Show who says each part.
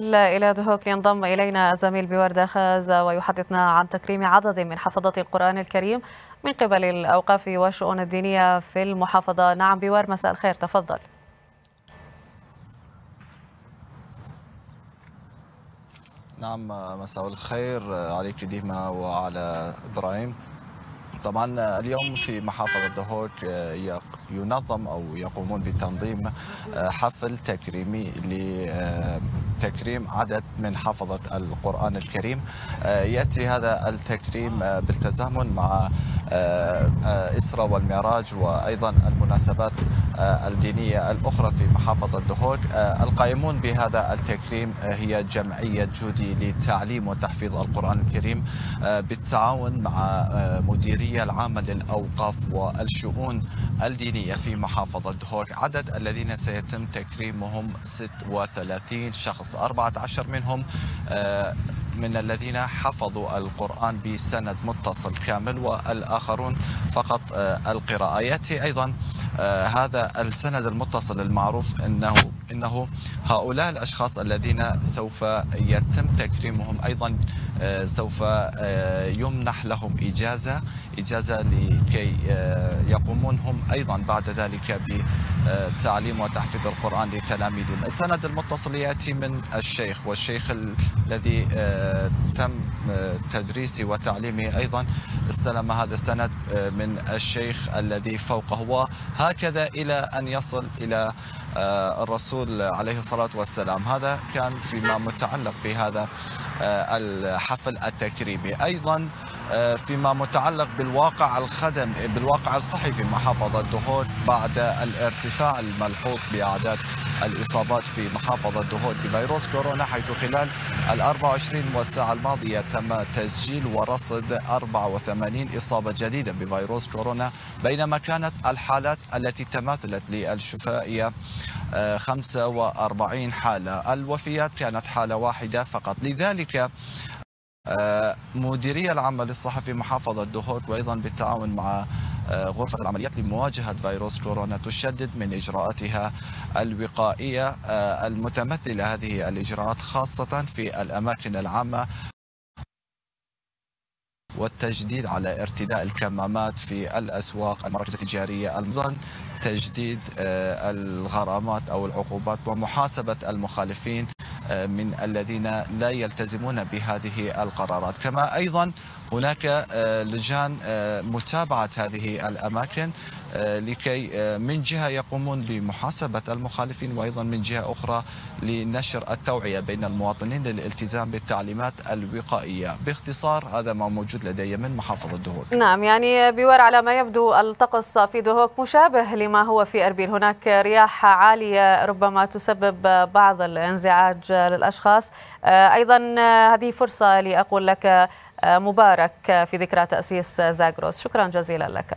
Speaker 1: إلى دهوك لينضم إلينا الزميل بوردة خاز ويحدثنا عن تكريم عدد من حفظة القرآن الكريم من قبل الأوقاف والشؤون الدينية في المحافظة. نعم بوار مساء الخير تفضل.
Speaker 2: نعم مساء الخير عليك ديما وعلى إبراهيم. طبعا اليوم في محافظة دهوك ينظم أو يقومون بتنظيم حفل تكريمي لتكريم عدد من حفظة القرآن الكريم. يأتي هذا التكريم بالتزامن مع إسرى والمعراج وأيضا المناسبات الدينية الأخرى في محافظة دهوك القائمون بهذا التكريم هي جمعية جودي لتعليم وتحفيظ القرآن الكريم. بالتعاون مع مديرية العامة للأوقاف والشؤون الدينية في محافظة دهوك عدد الذين سيتم تكريمهم 36 شخص 14 منهم من الذين حفظوا القرآن بسند متصل كامل والآخرون فقط القراءة. يأتي أيضا هذا السند المتصل المعروف أنه إنه هؤلاء الأشخاص الذين سوف يتم تكريمهم أيضا سوف يمنح لهم إجازة إجازة لكي يقومون هم أيضا بعد ذلك بتعليم وتحفيظ القرآن لتلاميذهم. السند المتصل يأتي من الشيخ والشيخ الذي تم تدريسه وتعليمه أيضا استلم هذا السند من الشيخ الذي فوقه. وهكذا إلى أن يصل إلى الرسول عليه الصلاة والسلام. هذا كان فيما متعلق بهذا الحفل التكريمي. أيضا فيما متعلق بالواقع الخدم بالواقع الصحي في محافظة دهوك بعد الارتفاع الملحوظ بأعداد الإصابات في محافظة دهوك بفيروس كورونا حيث خلال ال 24 والساعة الماضية تم تسجيل ورصد 84 إصابة جديدة بفيروس كورونا بينما كانت الحالات التي تماثلت للشفائية 45 حالة. الوفيات كانت حالة واحدة فقط. لذلك مديرية العامة للصحة في محافظة دهوك وأيضا بالتعاون مع غرفة العمليات لمواجهة فيروس كورونا تشدد من إجراءاتها الوقائية المتمثلة هذه الإجراءات خاصة في الأماكن العامة والتجديد على ارتداء الكمامات في الأسواق المراكز التجارية. أيضا تجديد الغرامات أو العقوبات ومحاسبة المخالفين من الذين لا يلتزمون بهذه القرارات. كما أيضا هناك لجان متابعة هذه الأماكن لكي من جهة يقومون بمحاسبة المخالفين وأيضا من جهة أخرى لنشر التوعية بين المواطنين للالتزام بالتعليمات الوقائية. باختصار هذا ما موجود لدي من محافظة دهوك.
Speaker 1: نعم يعني بور على ما يبدو الطقس في دهوك مشابه لما هو في أربيل. هناك رياح عالية ربما تسبب بعض الانزعاج للأشخاص. أيضا هذه فرصة لأقول لك مبارك في ذكرى تأسيس زاغروس. شكرا جزيلا لك.